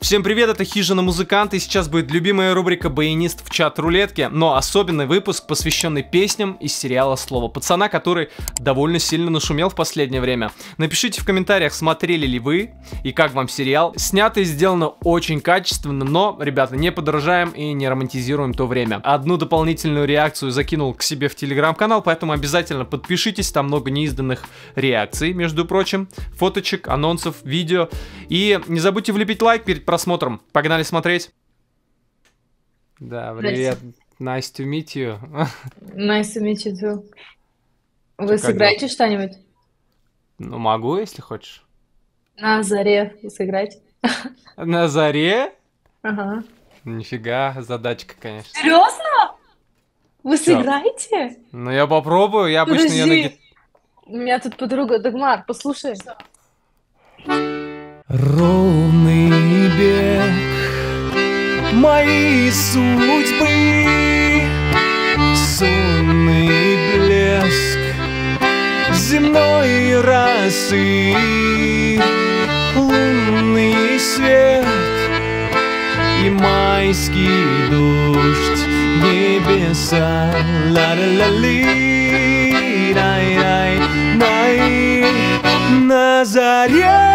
Всем привет, это Хижина Музыкант, и сейчас будет любимая рубрика «Баянист в чат рулетки», но особенный выпуск, посвященный песням из сериала «Слово пацана», который довольно сильно нашумел в последнее время. Напишите в комментариях, смотрели ли вы и как вам сериал. Снято и сделано очень качественно, но, ребята, не подражаем и не романтизируем то время. Одну дополнительную реакцию закинул к себе в телеграм-канал, поэтому обязательно подпишитесь, там много неизданных реакций, между прочим, фоточек, анонсов, видео. И не забудьте влепить лайк перед просмотром. Погнали смотреть. Да, привет. Nice to meet you. Nice to meet you too. Вы сыграете что-нибудь? Ну, могу, если хочешь. На заре сыграть. На заре? Ага. Нифига, задачка, конечно. Серьезно? Вы Чё? сыграете? Ну, я попробую, я обычно я на Подожди. гит- У меня тут подруга Дагмар, послушай. Ровный моей судьбы, сонный блеск земной росы, лунный свет и майский дождь небеса. Ла-ла-ла-ли, дай-дай-дай, на заре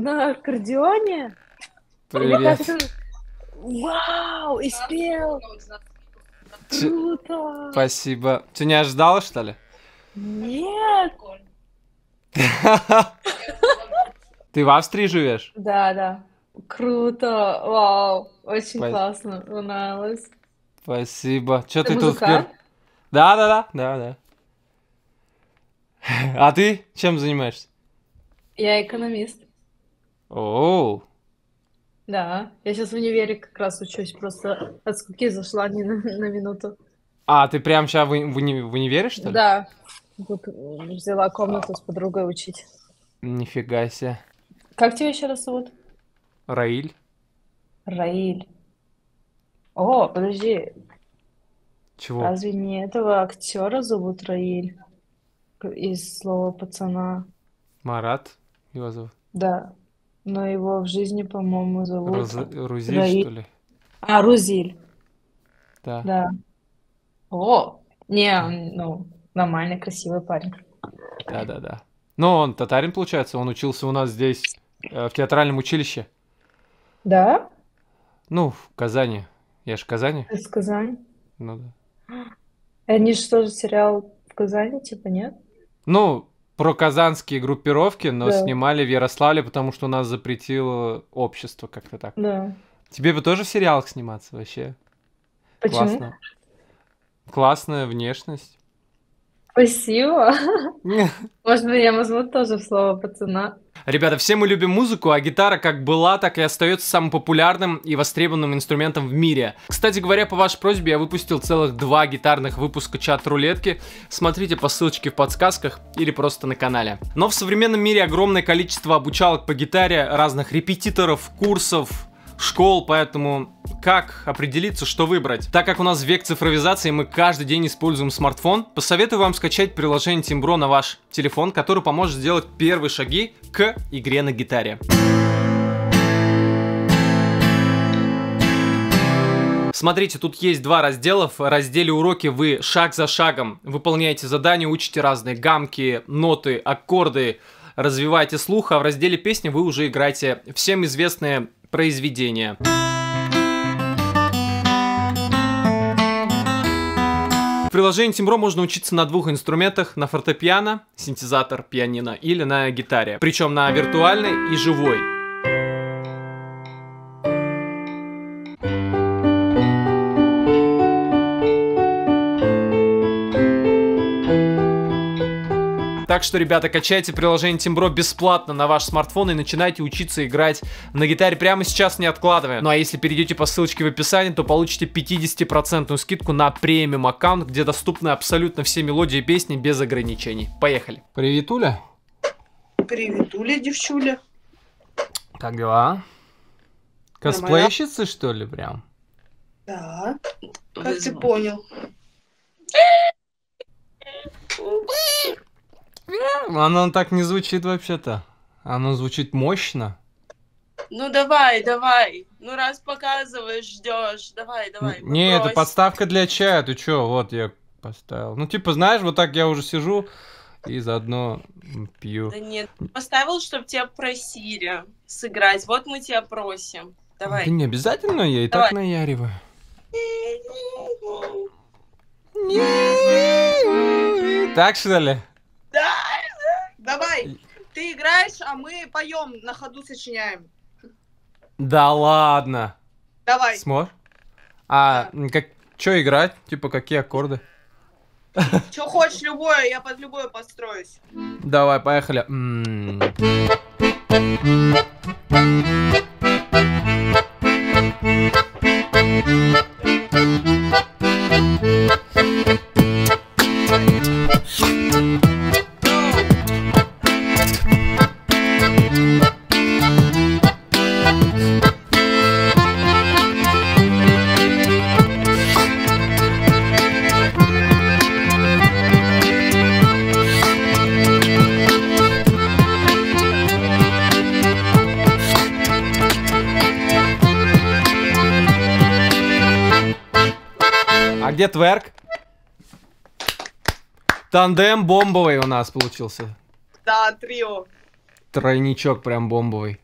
На аккордеоне? Привет. Как ты- Вау! И спел! Ч- Круто! Спасибо. Ты не ожидала, что ли? Нет! Ты в Австрии живешь? Да, да. Круто! Вау! Очень Спа- классно. Понравилось. Спасибо. Че Ты ты тут? Да, да, да, да, да. А ты чем занимаешься? Я экономист. Оу, Да. Я сейчас в универе как раз учусь. Просто от скуки зашла не на, на минуту. а ты прям сейчас в, в в универе, что ли? Да. Вот взяла комнату с подругой учить. Нифига себе. Как тебя еще раз зовут? Раиль? Раиль. О, подожди, Чего? разве не этого актера зовут Раиль? Из слова пацана. Марат его зовут? Да. Но его в жизни, по-моему, зовут... Роза- Рузиль, Раиль. что ли? А, Рузиль. Да. Да. О, не, ну, нормальный, красивый парень. Да, да, да. Ну, он татарин, получается, он учился у нас здесь, э, в театральном училище. Да? Ну, в Казани. Я ж в Казани. Из Казани. Ну, да. Они же сериал в Казани, типа, нет? Ну, про казанские группировки, но Да. снимали в Ярославле, потому что у нас запретило общество как-то так. Да. Тебе бы тоже в сериалах сниматься вообще? Почему? Классно. Классная внешность. Спасибо. Может быть, я возьму тоже в слово пацана. Ребята, все мы любим музыку, а гитара как была, так и остается самым популярным и востребованным инструментом в мире. Кстати говоря, по вашей просьбе я выпустил целых два гитарных выпуска чат-рулетки. Смотрите по ссылочке в подсказках или просто на канале. Но в современном мире огромное количество обучалок по гитаре, разных репетиторов, курсов, школ, поэтому как определиться, что выбрать? Так как у нас век цифровизации, мы каждый день используем смартфон, посоветую вам скачать приложение Timbro на ваш телефон, который поможет сделать первые шаги к игре на гитаре. Смотрите, тут есть два раздела. В разделе уроки вы шаг за шагом выполняете задания, учите разные гамки, ноты, аккорды, развиваете слух, а в разделе песни вы уже играете всем известные произведения. В приложении Timbro можно учиться на двух инструментах, на фортепиано, синтезатор, пианино или на гитаре. Причем на виртуальной и живой. Так что, ребята, качайте приложение Тимбро бесплатно на ваш смартфон и начинайте учиться играть на гитаре прямо сейчас, не откладывая. Ну а если перейдете по ссылочке в описании, то получите 50% скидку на премиум аккаунт, где доступны абсолютно все мелодии и песни без ограничений. Поехали. Привет, Уля. Привет, Уля, девчуля. Как дела? Косплейщицы, что ли, прям? Да. Как ты понял? Оно так не звучит вообще-то. Оно звучит мощно. Ну давай, давай. Ну раз показываешь, ждешь. Давай, давай. Не, это подставка для чая. Ты чё? Вот я поставил. Ну типа, знаешь, вот так я уже сижу и заодно пью. Да нет, поставил, чтобы тебя просили сыграть. Вот мы тебя просим. Давай. Да не обязательно, я и давай. так наяриваю. Так что ли? Да, давай. Ты играешь, а мы поем, на ходу сочиняем. Да ладно. Давай. Сможешь? А да. как что играть? Типа какие аккорды? Что хочешь, любое, я под любое построюсь. Давай, поехали. Где тверк? Тандем бомбовый у нас получился. Да, трио. Тройничок прям бомбовый.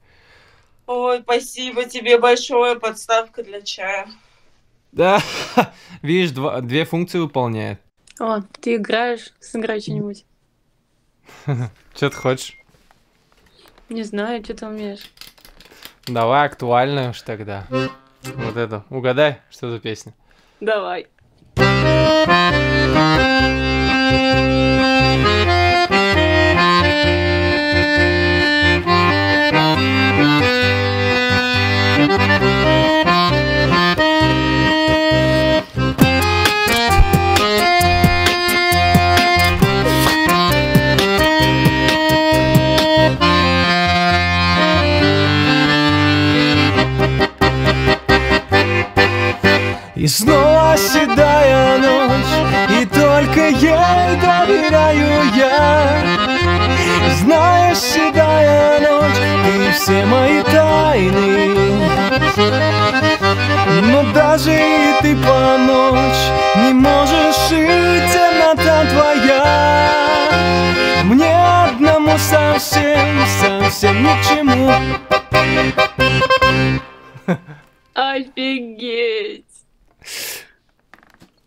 Ой, спасибо тебе большое, подставка для чая. Да, видишь, два, две функции выполняет. О, ты играешь? Сыграй что-нибудь. Что ты хочешь? Не знаю, что ты умеешь. Давай актуальную уж тогда. Вот это. Угадай, что за песня. Давай. И все мои тайны. Но даже и ты по ночь не можешь и темнота твоя. Мне одному совсем, совсем ни к чему. Офигеть!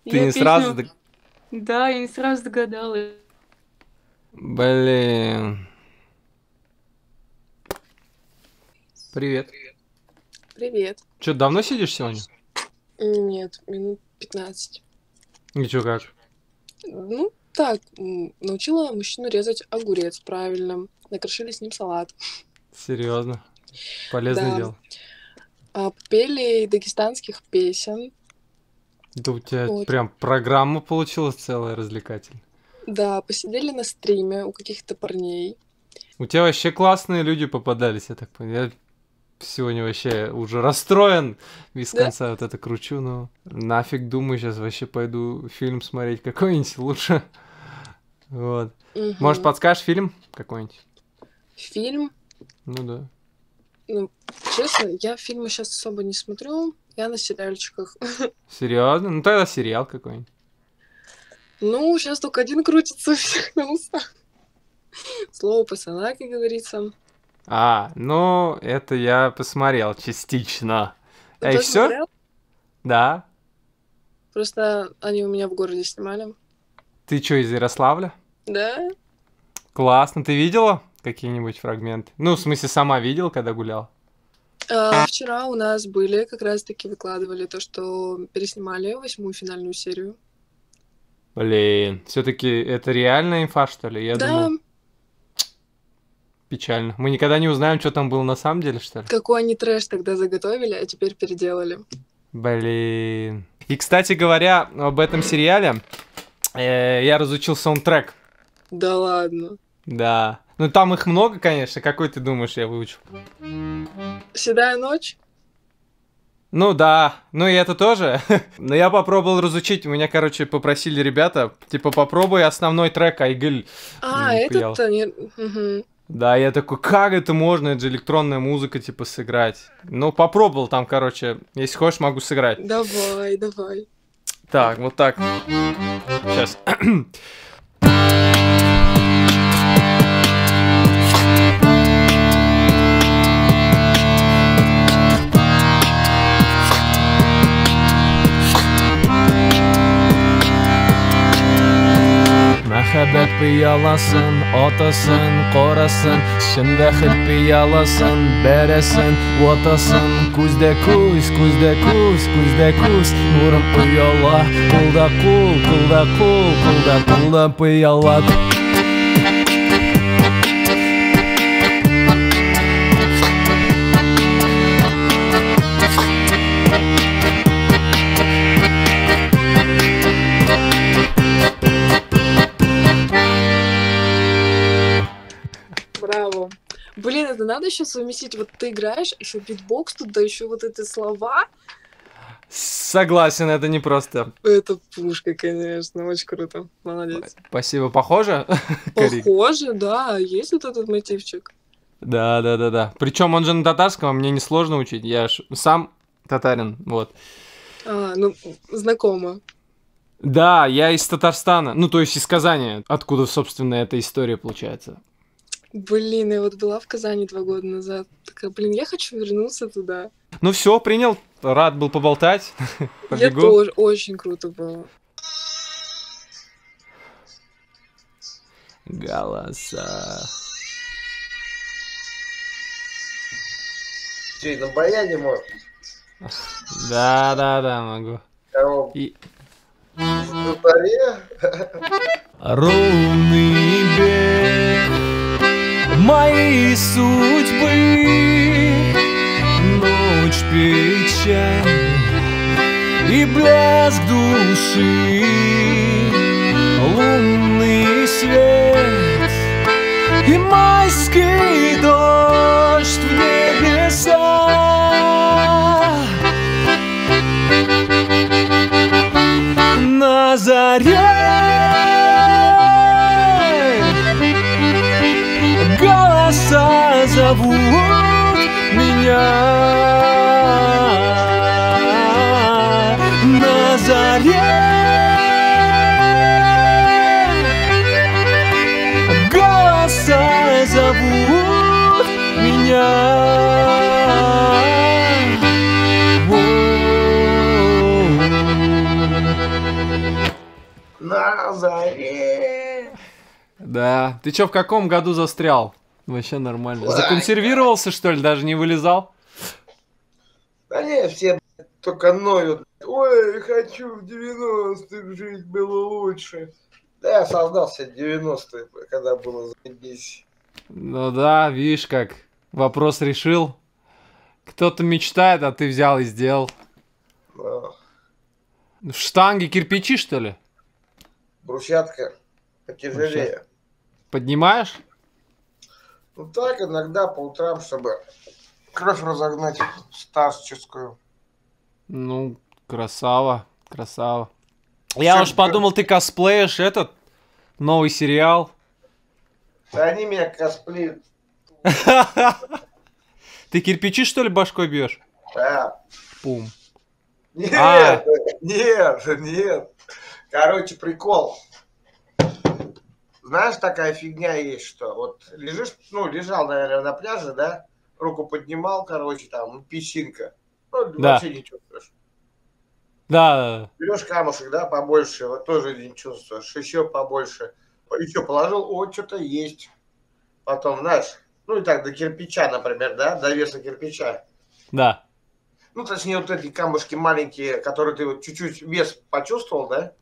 Ты я не песню... сразу... Да, я не сразу догадалась. Блин. Привет. Привет. Че, давно сидишь сегодня? Нет, минут 15. И чё, как? Ну, так, научила мужчину резать огурец правильно. Накрошили с ним салат. Серьезно? Полезное да. дело. А, пели дагестанских песен. Да у тебя вот. прям программа получилась целая развлекательная. Да, посидели на стриме у каких-то парней. У тебя вообще классные люди попадались, я так понял. Я сегодня вообще уже расстроен. Без конца вот это кручу, но нафиг думаю, сейчас вообще пойду фильм смотреть какой-нибудь лучше. Вот. Угу. Может, подскажешь фильм какой-нибудь? Фильм? Ну да. Ну, честно, я фильмы сейчас особо не смотрю. Я на сериальчиках. Серьезно? Ну тогда сериал какой-нибудь. Ну, сейчас только один крутится всех на устах. Слово пацана, как говорится. А, ну, это я посмотрел частично. Ты а и все? Да. Просто они у меня в городе снимали. Ты что, из Ярославля? Да. Классно. Ты видела какие-нибудь фрагменты? Ну, в смысле, сама видела, когда гулял? А, вчера у нас были, как раз-таки выкладывали то, что переснимали восьмую финальную серию. Блин, все-таки это реальная инфа, что ли? Я да, думал... Печально. Мы никогда не узнаем, что там было на самом деле, что ли? Какой они трэш тогда заготовили, а теперь переделали. Блин. И, кстати говоря, об этом сериале э, я разучил саундтрек. Да ладно. Да. Ну там их много, конечно. Какой ты думаешь, я выучил? Седая ночь? Ну да, ну и это тоже. Но я попробовал разучить. У меня, короче, попросили ребята, типа, попробуй основной трек Айгыль. А, этот-то не... Мгм. Да, я такой, как это можно? Это же электронная музыка, типа, сыграть. Ну, попробовал там, короче. Если хочешь, могу сыграть. Давай, давай. Так, вот так. Сейчас. Мәхәббәт пыяласын, атасын, карасын Шындәхет пыяласын, бәрәсен, ватасын Күздә күз, күздә күз, күздә күз Нурым пыяла, кулда кул, кулда кул, кулда кулда пыяла надо еще совместить. Вот ты играешь, еще битбокс тут, да еще вот эти слова. Согласен, это не просто. Это пушка, конечно, очень круто. Молодец. Спасибо, похоже? Похоже, да, есть вот этот мотивчик. Да, да, да, да. Причем он же на татарском, а мне несложно учить. Я ж сам татарин, вот. А, ну, знакомо. Да, я из Татарстана, ну то есть из Казани, откуда, собственно, эта история получается. Блин, я вот была в Казани два года назад. Такая, блин, я хочу вернуться туда. Ну все, принял, рад был поболтать. Я тоже, очень круто было. Голоса. Че, на баяне можешь? Да, да, да, могу. Кого? И... Ровный бег моей судьбы, ночь печаль и блеск души, зовут меня На заре Голоса зовут меня. На заре. Да. Ты чё, в каком году застрял? Вообще нормально. Ой. Законсервировался, что ли? Даже не вылезал? Да не, все только ноют. Ой, хочу в 90-х жить было лучше. Да я создался в 90-е, когда было заебись. Ну да, видишь как. Вопрос решил. Кто-то мечтает, а ты взял и сделал. Да. Штанги, кирпичи, что ли? Брусчатка потяжелее. Поднимаешь? Ну так, иногда по утрам, чтобы кровь разогнать старческую. Ну, красава, красава. Я уж подумал, ты косплеишь этот новый сериал. Да они меня косплеют. Ты кирпичи, что ли, башкой бьешь? Да. Пум. Нет, А. нет, нет. Короче, прикол. Знаешь, такая фигня есть, что вот лежишь, ну, лежал, наверное, на пляже, да, руку поднимал, короче, там, песчинка. Ну, Да. вообще не чувствуешь. Да. Берешь камушек, да, побольше, вот тоже не чувствуешь, еще побольше. Еще положил, о, что-то есть. Потом, знаешь, ну и так, до кирпича, например, да, до веса кирпича. Да. Ну, точнее, вот эти камушки маленькие, которые ты вот чуть-чуть вес почувствовал, да?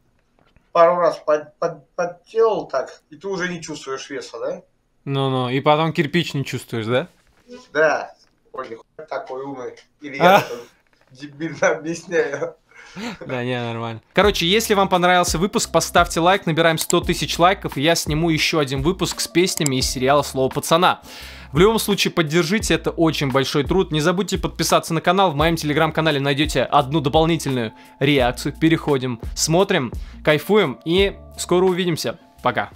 Пару раз под, под- подделал так, и ты уже не чувствуешь веса, да? Ну-ну, и потом кирпич не чувствуешь, да? Да. Ой, такой умный. Или А. я там дебильно объясняю. Да, не, нормально. Короче, если вам понравился выпуск, поставьте лайк, набираем 100 тысяч лайков, и я сниму еще один выпуск с песнями из сериала «Слово пацана». В любом случае, поддержите, это очень большой труд. Не забудьте подписаться на канал. В моем телеграм-канале найдете одну дополнительную реакцию. Переходим, смотрим, кайфуем и скоро увидимся. Пока.